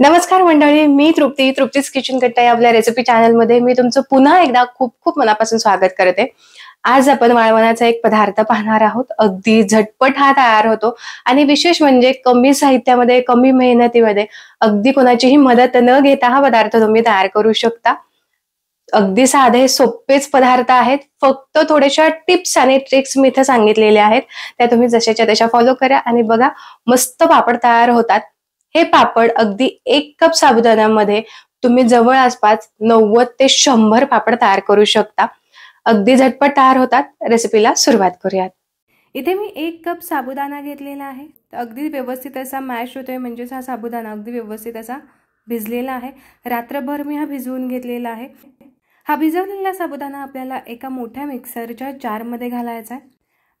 नमस्कार मंडळी मी तृप्ती तृप्तीच किचन कट्टा या आपल्या रेसिपी चॅनलमध्ये मी तुमचं पुन्हा एकदा खूप खूप मनापासून स्वागत करते. आज आपण वाळवणाचा एक पदार्थ पाहणार आहोत. अगदी झटपट हा तयार होतो आणि विशेष म्हणजे कमी साहित्यामध्ये कमी मेहनतीमध्ये अगदी कोणाचीही मदत न घेता हा पदार्थ तुम्ही तयार करू शकता. अगदी साधे सोपेच पदार्थ आहेत. फक्त थोड्याशा टिप्स आणि ट्रिक्स मी इथे सांगितलेल्या आहेत. त्या तुम्ही जशाच्या तशा फॉलो करा आणि बघा मस्त पापड तयार होतात. हे पापड अगदी एक कप साबुदाण्यामध्ये तुम्ही जवळ आसपास नव्वद ते शंभर पापड तयार करू शकता. अगदी झटपट तयार होतात. रेसिपीला सुरुवात करूयात. इथे मी एक कप साबुदाणा घेतलेला आहे. अगदी व्यवस्थित असा मॅश होतोय. म्हणजेच हा साबुदाणा अगदी व्यवस्थित असा भिजलेला आहे. रात्रभर मी हा भिजवून घेतलेला आहे. हा भिजवलेला साबुदाणा आपल्याला एका मोठ्या मिक्सरच्या जारमध्ये घालायचा आहे.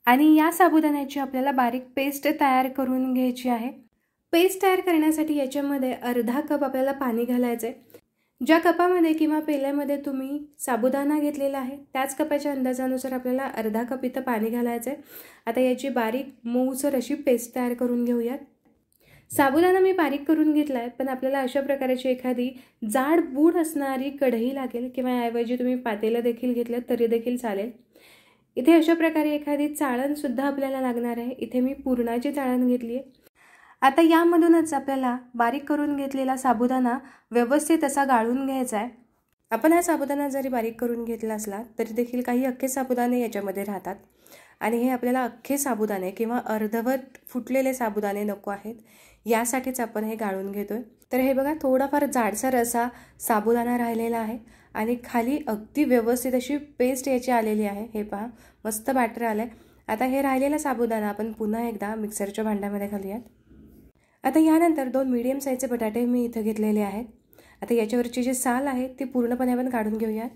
आणि या साबुदाण्याची आपल्याला बारीक पेस्ट तयार करून घ्यायची आहे. पेस्ट तयार करण्यासाठी याच्यामध्ये अर्धा कप आपल्याला पाणी घालायचं आहे ज्या कपामध्ये किंवा पेल्यामध्ये तुम्ही साबुदाणा घेतलेला आहे त्याच कपाच्या अंदाजानुसार आपल्याला अर्धा कप इथं पाणी घालायचं आहे आता याची बारीक मऊसर अशी पेस्ट तयार करून घेऊयात. साबुदाणा मी बारीक करून घेतला आहे पण आपल्याला अशा प्रकारची एखादी जाड बूड असणारी कढई लागेल किंवा ऐवजी तुम्ही पातेलं देखील घेतलं तरी देखील चालेल. इथे अशा प्रकारे एखादी चाळणसुद्धा आपल्याला लागणार आहे. इथे मी पूर्णाची चाळण घेतली आहे आता यामधूनच आपल्याला बारीक करून घेतलेला साबुदाणा व्यवस्थित असा गाळून घ्यायचा आहे. आपण हा साबुदाणा जरी बारीक करून घेतला असला तरी देखील काही अख्खे साबुदाणे याच्यामध्ये राहतात. आणि हे आपल्याला अख्खे साबुदाणे किंवा अर्धवट फुटलेले साबुदाणे नको आहेत. यासाठीच आपण हे गाळून घेतोय. तर हे बघा थोडाफार जाडसर असा साबुदाणा राहिलेला आहे. आणि खाली अगदी व्यवस्थित अशी पेस्ट याची आलेली आहे. हे पहा मस्त बॅटर आलं आहे आता हे राहिलेला साबुदाणा आपण पुन्हा एकदा मिक्सरच्या भांड्यामध्ये घालूयात. आता यानंतर दोन मीडियम साईजचे बटाटे मी इथं घेतलेले आहेत. आता याच्यावरची जी साल आहे ती पूर्णपणे आपण काढून घेऊयात.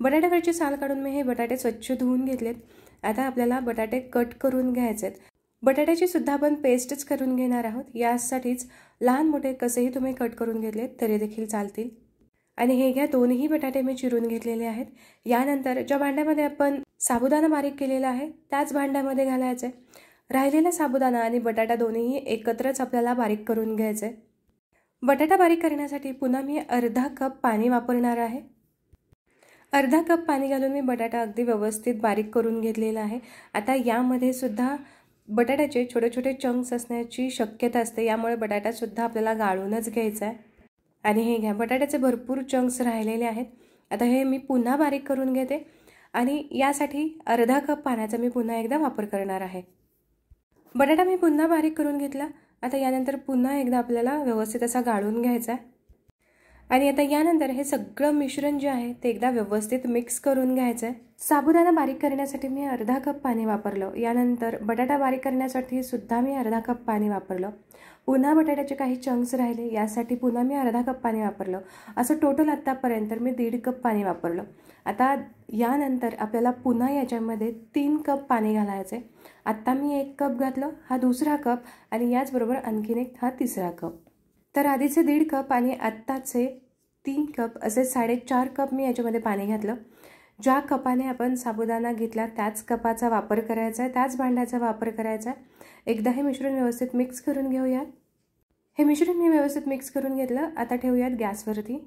बटाट्यावरची साल काढून मी हे बटाटे स्वच्छ धुवून घेतलेत. आता आपल्याला बटाटे कट करून घ्यायचे आहेत बटाट्याची सुद्धा आपण पेस्टच करून घेणार आहोत. यासाठीच लहान मोठे कसेही तुम्ही कट करून घेतलेत तरी देखील चालतील. आणि हे घ्या दोन्ही बटाटे मी चिरून घेतलेले आहेत. यानंतर ज्या भांड्यामध्ये आपण साबुदाणा बारीक केलेला आहे त्याच भांड्यामध्ये घालायचं आहे राहिलेला साबुदाणा आणि बटाटा दोन्ही एकत्रच आपल्याला बारीक करून घ्यायचं. आहे बटाटा बारीक करण्यासाठी पुन्हा मी अर्धा कप पाणी वापरणार आहे. अर्धा कप पाणी घालून मी बटाटा अगदी व्यवस्थित बारीक करून घेतलेला आहे. आता यामध्ये सुद्धा बटाट्याचे छोटे छोटे चंक्स असण्याची शक्यता असते. यामुळे बटाटासुद्धा आपल्याला गाळूनच घ्यायचा आहे. आणि हे घ्या बटाट्याचे भरपूर चंक्स राहिलेले आहेत. आता हे मी पुन्हा बारीक करून घेते. आणि यासाठी अर्धा कप पाण्याचा मी पुन्हा एकदा वापर करणार आहे. बटाटा मी पुन्हा बारीक करून घेतला. आता यानंतर पुन्हा एकदा आपल्याला व्यवस्थित असा गाळून घ्यायचा आहे. आणि आता यानंतर हे सगळं मिश्रण जे आहे ते एकदा व्यवस्थित मिक्स करून घ्यायचं आहे साबुदाणा बारीक करण्यासाठी मी अर्धा कप पाणी वापरलं. यानंतर बटाटा बारीक करण्यासाठी सुद्धा मी अर्धा कप पाणी वापरलं. पुन्हा बटाट्याचे काही चंक्स राहिले यासाठी पुन्हा मी अर्धा कप पाणी वापरलं. असं टोटल आत्तापर्यंत मी दीड कप पाणी वापरलं. आता यानंतर आपल्याला पुन्हा याच्यामध्ये तीन कप पाणी घालायचं आहे आत्ता मी एक कप घातलं हा दुसरा कप आणि याचबरोबर आणखीन एक हा तिसरा कप. तर आधीचे दीड कप आणि आत्ताचे तीन कप असे साडेचार कप मी याच्यामध्ये पाणी घातलं. ज्या कपाने आपण साबुदाणा घेतला त्याच कपाचा वापर करायचा आहे त्याच भांड्याचा वापर करायचा आहे. एकदा हे मिश्रण व्यवस्थित मिक्स करून घेऊयात. हे मिश्रण मी व्यवस्थित मिक्स करून घेतलं. आता ठेवूयात गॅसवरती.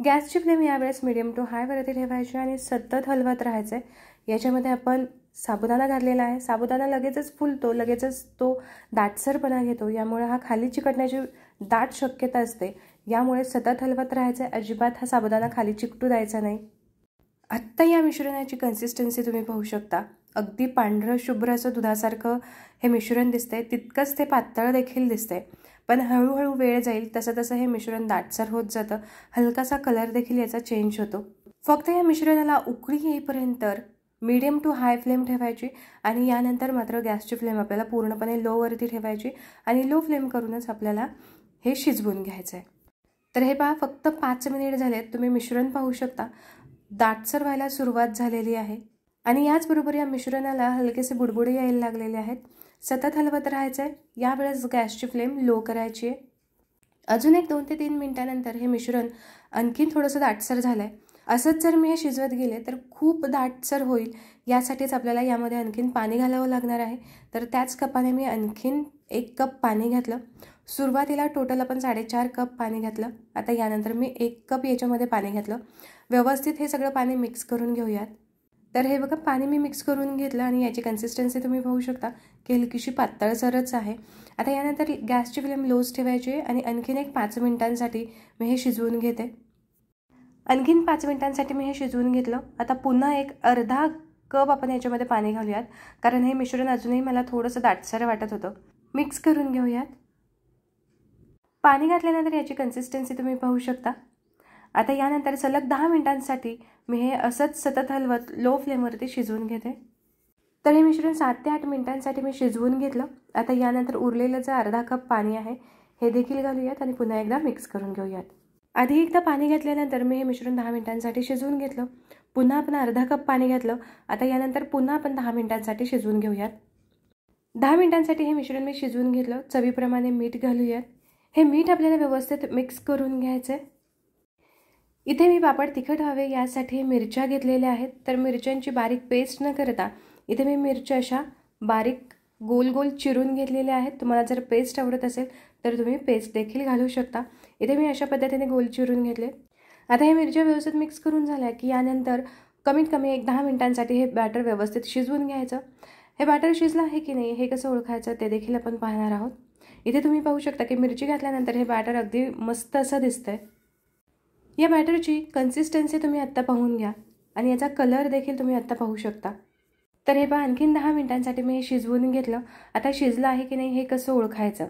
गॅसची फ्लेम यावेळेस मिडियम टू हायवरती ठेवायची आणि सतत हलवत राहायचं. आहे याच्यामध्ये आपण साबुदाणा घातलेला आहे. साबुदाणा लगेचच फुलतो लगेचच तो दाटसरपणा घेतो. यामुळे हा खाली चिकटण्याची दाट शक्यता असते. यामुळे सतत हलवत राहायचं आहे अजिबात हा साबुदाणा खाली चिकटू द्यायचा नाही. आत्ता या मिश्रणाची कन्सिस्टन्सी तुम्ही पाहू शकता. अगदी पांढरं शुभ्र असं दुधासारखं हे मिश्रण दिसतंय. तितकंच ते पातळ देखील दिसतंय. पण हळूहळू वेळ जाईल तसं तसं हे मिश्रण दाटसर होत जातं. हलकासा कलर देखील याचा चेंज होतो. फक्त या मिश्रणाला उकळी येईपर्यंत मीडियम टू हाय फ्लेम ठेवायची आणि यानंतर मात्र गॅसची फ्लेम आपल्याला पूर्णपणे लोवरती ठेवायची आणि लो फ्लेम करूनच आपल्याला हे शिजवून घ्यायचं आहे तर हे पहा फक्त पाच मिनिट झालेत तुम्ही मिश्रण पाहू शकता. दाटसर व्हायला सुरुवात झालेली आहे. आणि याचबरोबर या मिश्रणाला हलकेसे बुडबुडे यायला लागलेले आहेत. सतत हलवत राहायचं आहे यावेळेस गॅसची फ्लेम लो करायची आहे. अजून एक दोन ते तीन मिनटानंतर हे मिश्रण आणखीन थोडंसं दाटसर झालं आहे असंच जर मी हे शिजवत गेले तर खूप दाटसर होईल. यासाठीच आपल्याला यामध्ये आणखीन पाणी घालावं लागणार आहे. तर त्याच कपाने मी आणखीन एक कप पाणी घातलं. सुरुवातीला टोटल आपण साडेचार कप पाणी घातलं. आता यानंतर मी एक कप याच्यामध्ये पाणी घातलं. व्यवस्थित हे सगळं पाणी मिक्स करून घेऊयात. तर हे बघा पाणी मी मिक्स करून घेतलं आणि याची कन्सिस्टन्सी तुम्ही पाहू शकता. की हलकीशी पातळसरच आहे. आता यानंतर गॅसची फ्लेम लोज ठेवायची आहे आणि आणखीन एक पाच मिनिटांसाठी मी हे शिजवून घेते. आणखीन पाच मिनिटांसाठी मी हे शिजवून घेतलं. आता पुन्हा एक अर्धा कप आपण याच्यामध्ये पाणी घालूयात. कारण हे मिश्रण अजूनही मला थोडंसं दाटसर वाटत होतं. मिक्स करून घेऊयात. पाणी घातल्यानंतर याची कन्सिस्टन्सी तुम्ही पाहू शकता. आता यानंतर सलग दहा मिनिटांसाठी मी हे असंच सतत हलवत लो फ्लेमवरती शिजवून घेते. तर हे मिश्रण सात ते आठ मिनिटांसाठी मी शिजवून घेतलं. आता यानंतर उरलेलं जे अर्धा कप पाणी आहे हे देखील घालूयात आणि पुन्हा एकदा मिक्स करून घेऊयात. आधी एकदा पाणी घातल्यानंतर मी हे मिश्रण दहा मिनिटांसाठी शिजवून घेतलं. पुन्हा आपण अर्धा कप पाणी घातलं. आता यानंतर पुन्हा आपण दहा मिनिटांसाठी शिजवून घेऊयात. दहा मिनिटांसाठी हे मिश्रण मी शिजवून घेतलं. चवीप्रमाणे मीठ घालूयात. हे मीठ आपल्याला व्यवस्थित मिक्स करून घ्यायचं आहे. इथे मी पापड तिखट हवे यासाठी मिरच्या घेतलेल्या आहेत. तर मिरच्यांची बारीक पेस्ट न करता इथे मी मिरच्या अशा बारीक गोल गोल चिरून घेतलेल्या आहेत. तुम्हाला जर पेस्ट आवडत असेल तर तुम्ही पेस्ट देखील घालू शकता. इथे मी अशा पद्धतीने गोल चिरून घेतले. आता हे मिरच्या व्यवस्थित मिक्स करून झाल्या की यानंतर कमीत कमी एक दहा मिनिटांसाठी हे बॅटर व्यवस्थित शिजवून घ्यायचं. हे बॅटर शिजलं आहे की नाही हे कसं ओळखायचं ते देखील आपण पाहणार आहोत. इथे तुम्ही पाहू शकता की मिरची घातल्यानंतर हे बॅटर अगदी मस्त असं दिसतंय. या बॅटरची कन्सिस्टन्सी तुम्ही आत्ता पाहून घ्या आणि याचा कलर देखील तुम्ही आत्ता पाहू शकता. तर हे पहा आणखीन दहा मिनिटांसाठी मी हे शिजवून घेतलं. आता शिजलं आहे की नाही हे कसं ओळखायचं?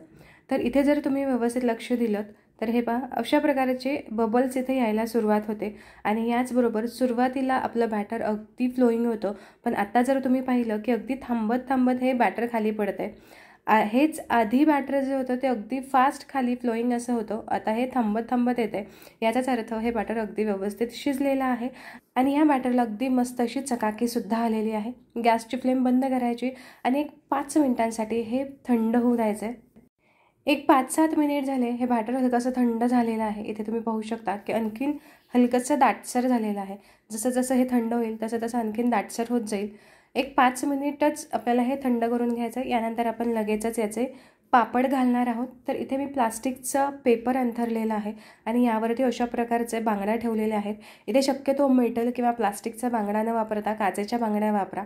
तर इथे जर तुम्ही व्यवस्थित लक्ष दिलं तर हे पहा अशा प्रकारचे बबल्स इथे यायला सुरुवात होते. आणि याचबरोबर सुरुवातीला आपलं बॅटर अगदी फ्लोईंग होतं. पण आता जर तुम्ही पाहिलं की अगदी थांबत थांबत हे बॅटर खाली पडतं आहे हेच आधी बॅटर जे होतं ते अगदी फास्ट खाली फ्लोईंग असं होतं. आता हे थांबत थांबत येते याचाच अर्थ हे बॅटर अगदी व्यवस्थित शिजलेलं आहे. आणि या बॅटरला अगदी मस्त अशी चकाकीसुद्धा आलेली आहे. गॅसची फ्लेम बंद करायची आणि एक पाच मिनिटांसाठी हे थंड होऊ द्यायचं आहे एक पाच सात मिनिट झाले हे बॅटर हलकंसं थंड झालेलं आहे इथे तुम्ही पाहू शकता की आणखीन हलकंसं दाटसर झालेलं आहे. जसं जसं हे थंड होईल तसं तसं आणखीन दाटसर होत जाईल. एक पाच मिनिटच आपल्याला हे थंड करून घ्यायचं यानंतर आपण लगेचच याचे पापड घालणार आहोत. तर इथे मी प्लास्टिकचं पेपर अंथरलेलं आहे आणि यावरती अशा प्रकारचे बांगड्या ठेवलेल्या आहेत. इथे शक्यतो मेटल किंवा प्लास्टिकचा बांगडा न वापरता काचेच्या बांगड्या वापरा.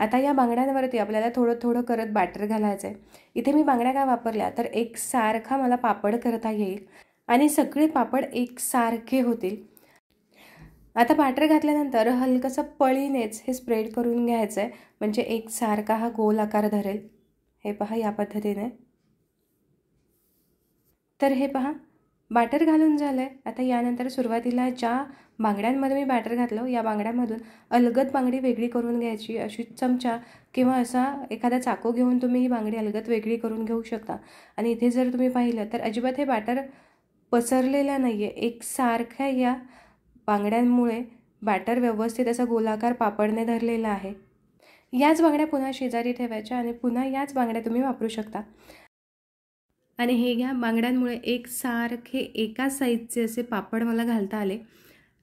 आता या बांगड्यांवरती आपल्याला थोडं थोडं करत बॅटर घालायचं आहे इथे मी बांगड्या काय वापरल्या तर एक सारखा मला पापड करता येईल आणि सगळे पापड एक सारखे होतील. आता बॅटर घातल्यानंतर हलकंसं पळीनेच हे स्प्रेड करून घ्यायचं आहे म्हणजे एक सारखा हा गोल आकार धरेल. हे पहा या पद्धतीने. तर हे पहा. बॅटर घालून झालं आहे आता यानंतर सुरुवातीला ज्या बांगड्यांमध्ये मी बॅटर घातलं या बांगड्यांमधून अलगद बांगडी वेगळी करून घ्यायची अशी चमचा किंवा असा एखादा चाकू घेऊन तुम्ही ही बांगडी अलगद वेगळी करून घेऊ शकता. आणि इथे जर तुम्ही पाहिलं तर अजिबात हे बॅटर पसरलेलं नाही आहे एकसारख्या या बांगड्यांमुळे बॅटर व्यवस्थित असा गोलाकार पापडने धरलेला आहे. याच बांगड्या पुन्हा शेजारी ठेवायच्या आणि पुन्हा याच बांगड्या तुम्ही वापरू शकता. आणि हे घ्या बांगड्यांमुळे एक सारखे एका साईजचे असे पापड मला घालता आले.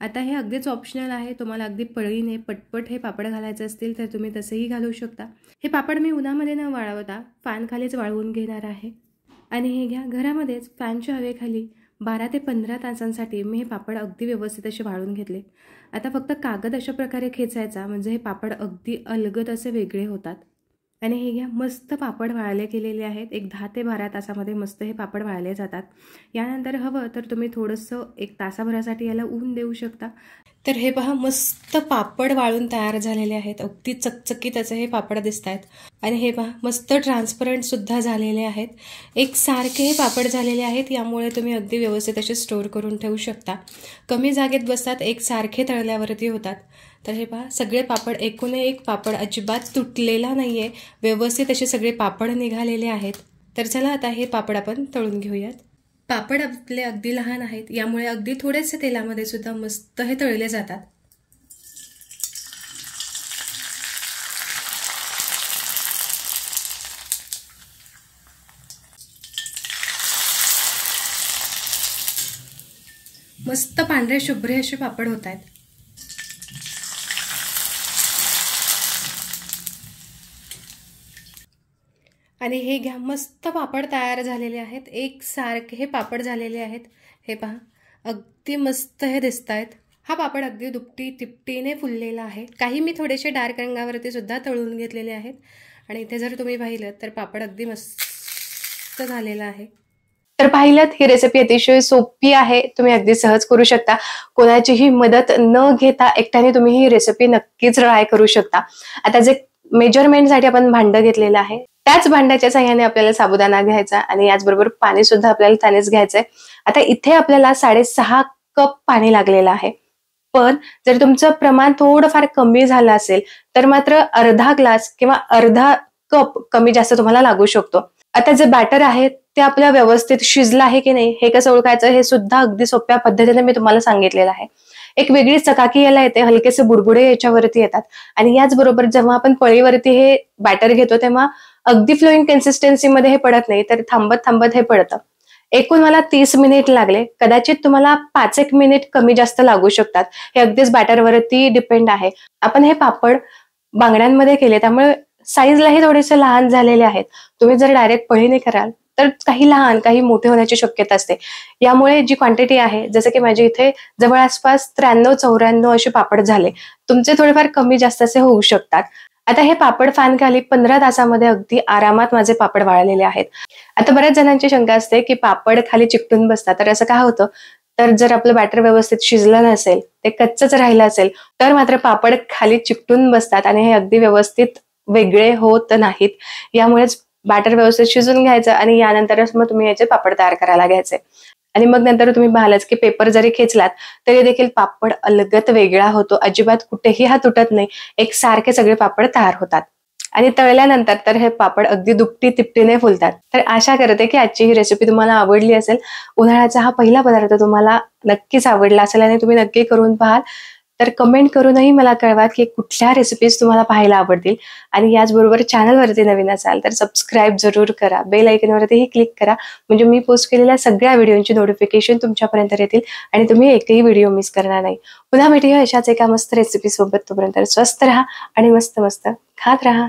आता हे अगदीच ऑप्शनल आहे तुम्हाला अगदी पळीने पटपट हे पापड घालायचे असतील तर तुम्ही तसेही घालू शकता. हे पापड मी उन्हामध्ये न वाळवता फॅनखालीच वाळवून घेणार आहे. आणि हे घ्या घरामध्येच फॅनच्या हवेखाली बारा ते पंधरा तासांसाठी मी हे पापड अगदी व्यवस्थित असे वाळून घेतले. आता फक्त कागद अशा प्रकारे खेचायचा म्हणजे हे पापड अगदी अलगद असे वेगळे होतात. आणि हे घ्या मस्त पापड वाळले केलेले आहेत. एक दहा ते बारा तासामध्ये मस्त हे पापड वाळले जातात. यानंतर हवं तर तुम्ही थोडंसं एक तासाभरासाठी याला ऊन देऊ शकता. तर हे पहा मस्त पापड वाळून तयार झालेले आहेत. अगदी चकचकीत असे हे पापड दिसत आहेत आणि हे पहा मस्त ट्रान्सपरंटसुद्धा झालेले आहेत. एक सारखे हे पापड झालेले आहेत यामुळे तुम्ही अगदी व्यवस्थित असे स्टोअर करून ठेवू शकता. कमी जागेत बसतात एक सारखे तळल्यावरती होतात. तर हे पहा सगळे पापड एकूण एक पापड अजिबात तुटलेला नाही आहे व्यवस्थित असे सगळे पापड निघालेले आहेत. तर चला आता हे पापड आपण तळून घेऊयात. पापड आपले अगदी लहान आहेत यामुळे अगदी थोडेसे तेलामध्ये सुद्धा मस्त हे तळले जातात. मस्त पांढरे शुभ्रे असे पापड होत आहेत. आणि हे घ्या मस्त पापड तयार झालेले आहेत. एक सारखे हे पापड झालेले आहेत. हे पहा अगदी मस्त हे दिसत आहेत. हा पापड अगदी दुपटी तिपटीने फुललेला आहे. काही मी थोडेसे डार्क रंगावरती सुद्धा तळून घेतलेले आहेत. आणि इथे जर तुम्ही पाहिलं तर पापड अगदी मस्त झालेला आहे. तर पाहिलं ही रेसिपी अतिशय सोपी आहे. तुम्ही अगदी सहज करू शकता. कोणाचीही मदत न घेता एकट्याने तुम्ही ही रेसिपी नक्कीच ट्राय करू शकता. आता जे मेजरमेंटसाठी आपण भांड घेतलेलं आहे त्याच भांड्याच्या सहाय्याने आपल्याला साबुदाणा घ्यायचा आणि याचबरोबर पाणी सुद्धा आपल्याला त्यानेच घ्यायचंय. आता इथे आपल्याला साडेसहा कप पाणी लागलेलं आहे. पण जर तुमचं प्रमाण थोडंफार कमी झालं असेल तर मात्र अर्धा ग्लास किंवा अर्धा कप कमी जास्त तुम्हाला लागू शकतो. आता जे बॅटर आहे ते आपल्या व्यवस्थित शिजलं आहे की नाही हे कसं ओळखायचं हे सुद्धा अगदी सोप्या पद्धतीने मी तुम्हाला सांगितलेलं आहे. एक वेगळी चकाकी याला येते हलकेसे बुडबुडे याच्यावरती येतात. आणि याचबरोबर जेव्हा आपण पळीवरती हे बॅटर घेतो तेव्हा अगदी फ्लोईंग कन्सिस्टन्सीमध्ये हे पडत नाही तर थांबत थांबत हे पडतं. एकूण मला तीस मिनिट लागले. कदाचित तुम्हाला पाच एक मिनिट कमी जास्त लागू शकतात. हे अगदीच बॅटरवरती डिपेंड आहे. आपण हे पापड बांगड्यांमध्ये केले त्यामुळे साईजलाही थोडेसे लहान झालेले आहेत. तुम्ही जर डायरेक्ट पळीने कराल तर काही लहान काही मोठे होण्याची शक्यता असते. यामुळे जी क्वांटिटी आहे जसं की माझे इथे जवळ आसपास त्र्याण्णव चौऱ्याण्णव असे पापड झाले. तुमचे थोडेफार कमी जास्त असे होऊ शकतात. आता हे पापड फॅन खाली पंधरा तासामध्ये अगदी आरामात माझे पापड वाळलेले आहेत. आता बऱ्याच जणांची शंका असते की पापड खाली चिकटून बसतात. तर असं काय होतं? तर जर आपलं बॅटर व्यवस्थित शिजलं नसेल ते कच्चच राहिलं असेल तर मात्र पापड खाली चिकटून बसतात आणि हे अगदी व्यवस्थित वेगळे होत नाहीत. यामुळेच बॅटर व्यवस्थित शिजून घ्यायचं आणि यानंतरच मग तुम्ही याचे पापड तयार करायला घ्यायचे. आणि मग नंतर तुम्ही पाहिलंच की पेपर जरी खेचलात तरी देखील पापड अलगत वेगळा होतो. अजिबात कुठेही हा तुटत नाही. एक सारखे सगळे पापड तयार होतात. आणि तळल्यानंतर तर हे पापड अगदी दुपटी तिपटीने फुलतात. तर आशा करते की आजची ही रेसिपी तुम्हाला आवडली असेल. उन्हाळ्याचा हा पहिला पदार्थ तुम्हाला नक्कीच आवडला असेल आणि तुम्ही नक्की करून पाहाल. तर कमेंट करूनही मला कळवा की कुठल्या रेसिपीज तुम्हाला पाहायला आवडतील. आणि याचबरोबर चॅनलवरती नवीन असाल तर सबस्क्राईब जरूर करा. बेल आयकनवरतीही क्लिक करा. म्हणजे मी पोस्ट केलेल्या सगळ्या व्हिडिओंची नोटिफिकेशन तुमच्यापर्यंत येतील आणि तुम्ही एकही व्हिडिओ मिस करणार नाही. पुन्हा भेटूया अशाच एका मस्त रेसिपीसोबत तोपर्यंत. स्वस्त राहा आणि मस्त मस्त खात राहा.